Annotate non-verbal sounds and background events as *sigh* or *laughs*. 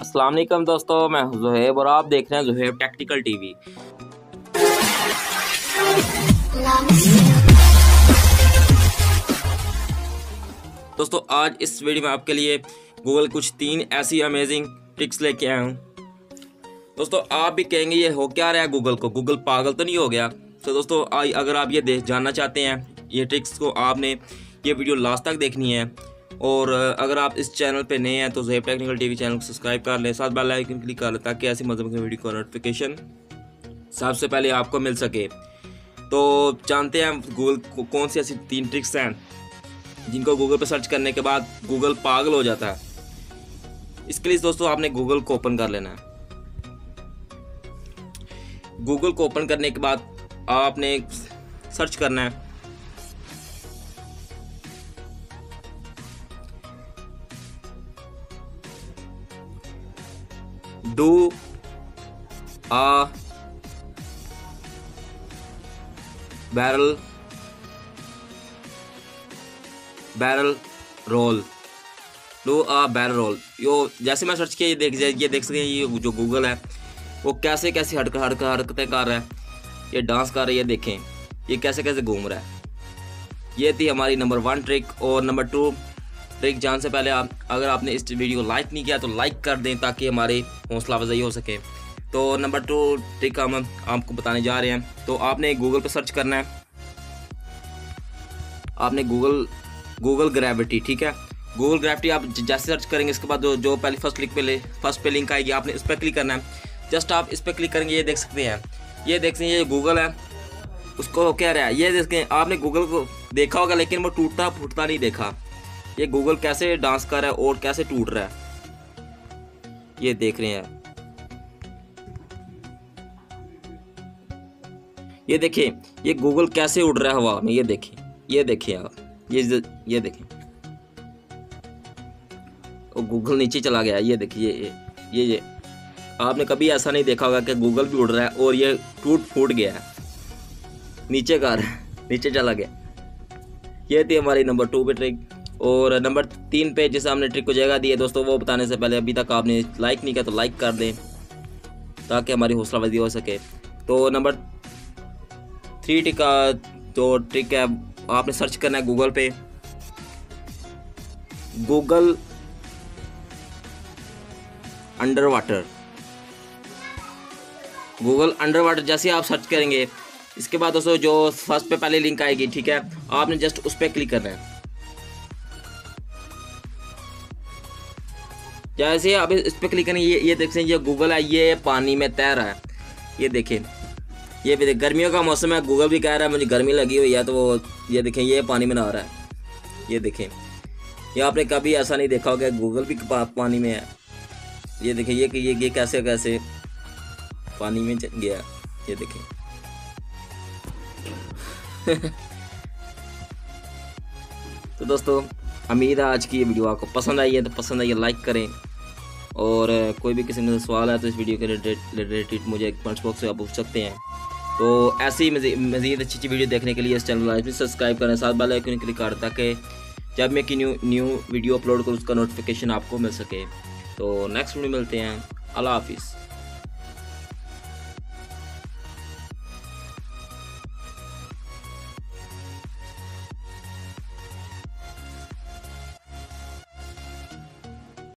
वालेकुम दोस्तों, मैं जुहेब और आप देख रहे हैं जुहेब टेक्निकल टीवी। दोस्तों, आज इस वीडियो में आपके लिए गूगल कुछ तीन ऐसी अमेजिंग ट्रिक्स लेके आया हूँ। दोस्तों, आप भी कहेंगे, ये हो क्या रहा है गूगल को? गूगल पागल तो नहीं हो गया? तो दोस्तों अगर आप ये जानना चाहते हैं, ये ट्रिक्स को आपने ये वीडियो लास्ट तक देखनी है और अगर आप इस चैनल पे नए हैं तो जेब टेक्निकल टीवी चैनल को सब्सक्राइब कर लें, साथ बेल आइकन क्लिक कर लें, ताकि ऐसी मज़हब की वीडियो का नोटिफिकेशन सबसे पहले आपको मिल सके। तो जानते हैं गूगल कौन सी ऐसी तीन ट्रिक्स हैं, जिनको गूगल पर सर्च करने के बाद गूगल पागल हो जाता है। इसके लिए दोस्तों आपने गूगल को ओपन कर लेना है। गूगल को ओपन करने के बाद आपने सर्च करना है। Do a barrel barrel roll do a barrel roll यो, जैसे मैं सर्च किया, ये देख ये देख सकते हैं, ये जो गूगल है, वो कैसे कैसे हड़क हड़क, हरकतें कर रहा है, ये डांस कर रही है, देखें, ये कैसे कैसे घूम रहा है। ये थी हमारी नंबर वन ट्रिक और नंबर टू ट्रिक जान से पहले आप, अगर आपने इस वीडियो को लाइक नहीं किया तो लाइक कर दें ताकि हमारी हौसला अफजाई हो सके। तो नंबर टू ट्रिक हम आपको बताने जा रहे हैं। तो आपने गूगल पर सर्च करना है। आपने गूगल गूगल ग्रेविटी ठीक है? गूगल ग्रेविटी आप जैसे सर्च करेंगे, इसके बाद जो जो पहले फ़र्स्ट क्लिक पे ले फ़र्स्ट पे लिंक आएगी, आपने इस पर क्लिक करना है। जस्ट आप इस पर क्लिक करेंगे, ये देख सकते हैं। ये देख सकते हैं, ये गूगल है। उसको क्या रहा है, ये देखें आपने गूगल को देखा होगा, लेकिन वो टूटता फूटता नहीं देखा। ये गूगल कैसे डांस कर रहा है और कैसे टूट रहा है। ये देख रहे हैं। ये देखिए, ये गूगल कैसे उड़ रहा है हवा में? ये देखिए ये देखिए आप, ये ये देखिए। और गूगल नीचे चला गया, ये देखिए, ये ये ये। आपने कभी ऐसा नहीं देखा होगा कि गूगल भी उड़ रहा है और ये टूट फूट गया नीचे का, नीचे चला गया। ये थी हमारी नंबर टू पे ट्रिक। और नंबर तीन पे जिसे हमने ट्रिक को जगह दी है दोस्तों, वो बताने से पहले अभी तक आपने लाइक नहीं किया तो लाइक कर दें, ताकि हमारी हौसला वजी हो सके। तो नंबर थ्री ट्रिक का जो ट्रिक है, आपने सर्च करना है गूगल पे। Google under water Google under water जैसे आप सर्च करेंगे, इसके बाद दोस्तों जो फ़र्स्ट पे पहले लिंक आएगी, ठीक है? आपने जस्ट उस पर क्लिक करना है। जैसे अब इस पर क्लिक करेंगे ये ये देख सकते ये गूगल है ये पानी में तैर रहा है। ये देखें ये भी देख गर्मियों का मौसम है गूगल भी कह रहा है मुझे गर्मी लगी हुई है तो वो ये देखें ये पानी में नहा रहा है। ये देखें ये आपने कभी ऐसा नहीं देखा होगा गूगल भी पानी में है। ये देखें ये ये, ये कैसे कैसे पानी में गया ये देखें। *laughs* तो दोस्तों उम्मीद है आज की ये वीडियो आपको पसंद आई है तो पसंद आई है लाइक करें। और कोई भी किसी में सवाल है तो इस वीडियो के रिलेटेड मुझे कमेंट्स बॉक्स से आप पूछ सकते हैं। तो ऐसी मज़ीद अच्छी अच्छी वीडियो देखने के लिए इस चैनल लाइव सब्सक्राइब करें। साथ वाले आइकन क्लिक कर, ताकि जब मैं की न्यू न्यू वीडियो अपलोड करूँ, उसका नोटिफिकेशन आपको मिल सके। तो नेक्स्ट वीडियो मिलते हैं। अल्लाह हाफिज़।